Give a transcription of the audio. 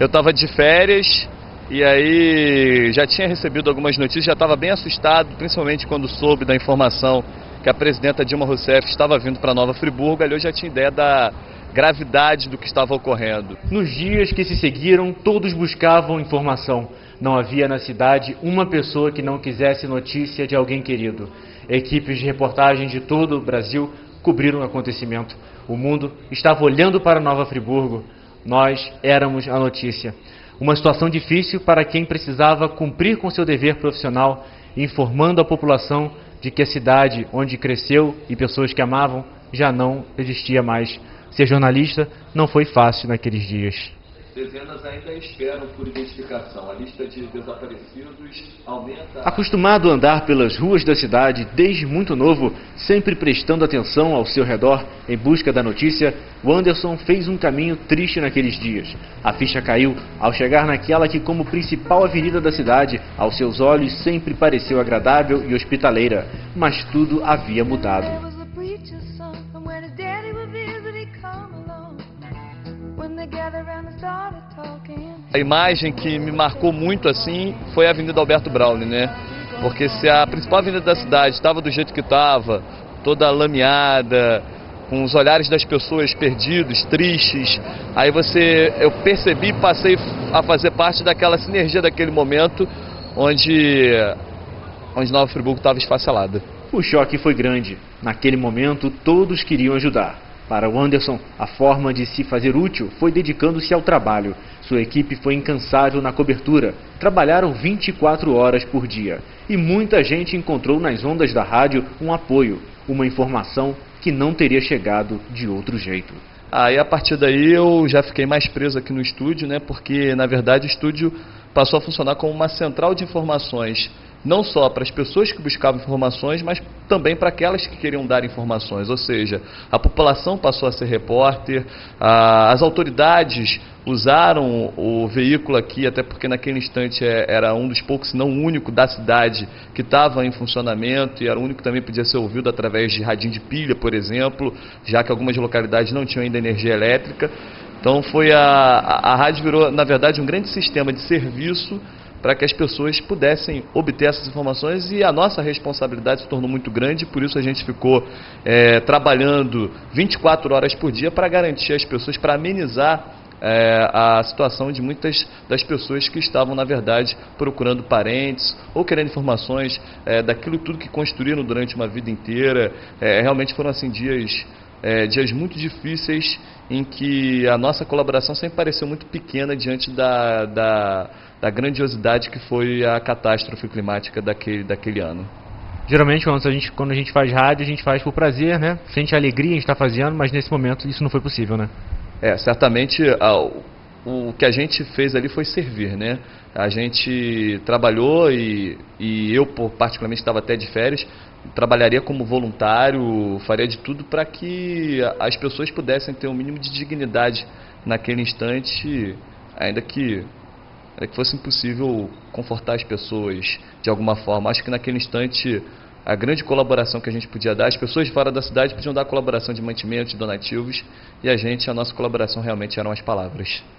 Eu estava de férias e aí já tinha recebido algumas notícias, já estava bem assustado, principalmente quando soube da informação que a presidenta Dilma Rousseff estava vindo para Nova Friburgo, ali eu já tinha ideia da gravidade do que estava ocorrendo. Nos dias que se seguiram, todos buscavam informação. Não havia na cidade uma pessoa que não quisesse notícia de alguém querido. Equipes de reportagem de todo o Brasil cobriram o acontecimento. O mundo estava olhando para Nova Friburgo. Nós éramos a notícia. Uma situação difícil para quem precisava cumprir com seu dever profissional, informando a população de que a cidade onde cresceu e pessoas que amavam já não existia mais. Ser jornalista não foi fácil naqueles dias. Dezenas ainda esperam por identificação. A lista de desaparecidos aumenta. Acostumado a andar pelas ruas da cidade desde muito novo, sempre prestando atenção ao seu redor em busca da notícia, o Anderson fez um caminho triste naqueles dias. A ficha caiu ao chegar naquela que, como principal avenida da cidade, aos seus olhos sempre pareceu agradável e hospitaleira, mas tudo havia mudado. A imagem que me marcou muito assim foi a Avenida Alberto Brauli, né? Porque se a principal avenida da cidade estava do jeito que estava, toda lameada, com os olhares das pessoas perdidos, tristes, aí você, eu percebi, passei a fazer parte daquela sinergia daquele momento onde, onde Nova Friburgo estava esfacelada. O choque foi grande. Naquele momento, todos queriam ajudar. Para o Anderson, a forma de se fazer útil foi dedicando-se ao trabalho. Sua equipe foi incansável na cobertura. Trabalharam 24 horas por dia. E muita gente encontrou nas ondas da rádio um apoio, uma informação que não teria chegado de outro jeito. Aí a partir daí eu já fiquei mais preso aqui no estúdio, né? Porque na verdade o estúdio passou a funcionar como uma central de informações não só para as pessoas que buscavam informações, mas também para aquelas que queriam dar informações. Ou seja, a população passou a ser repórter, a, as autoridades usaram o veículo aqui, até porque naquele instante é, era um dos poucos, se não o único da cidade que estava em funcionamento e era o único que também podia ser ouvido através de radinho de pilha, por exemplo, já que algumas localidades não tinham ainda energia elétrica. Então foi a, a, a rádio virou, na verdade, um grande sistema de serviço para que as pessoas pudessem obter essas informações e a nossa responsabilidade se tornou muito grande, por isso a gente ficou é, trabalhando 24 horas por dia para garantir as pessoas, para amenizar é, a situação de muitas das pessoas que estavam, na verdade, procurando parentes ou querendo informações é, daquilo tudo que construíram durante uma vida inteira. É, realmente foram assim dias é, dias muito difíceis em que a nossa colaboração sempre pareceu muito pequena diante da, da, da grandiosidade que foi a catástrofe climática daquele, daquele ano. Geralmente, quando a, gente, quando a gente faz rádio, a gente faz por prazer, né? Sente a alegria em estar fazendo, mas nesse momento isso não foi possível, né? É, certamente o que a gente fez ali foi servir, né? A gente trabalhou e, e eu, particularmente, estava até de férias, trabalharia como voluntário, faria de tudo para que as pessoas pudessem ter um mínimo de dignidade naquele instante, ainda que, ainda que fosse impossível confortar as pessoas de alguma forma. Acho que naquele instante a grande colaboração que a gente podia dar, as pessoas fora da cidade podiam dar colaboração de mantimentos, de donativos, e a gente, a nossa colaboração realmente eram as palavras.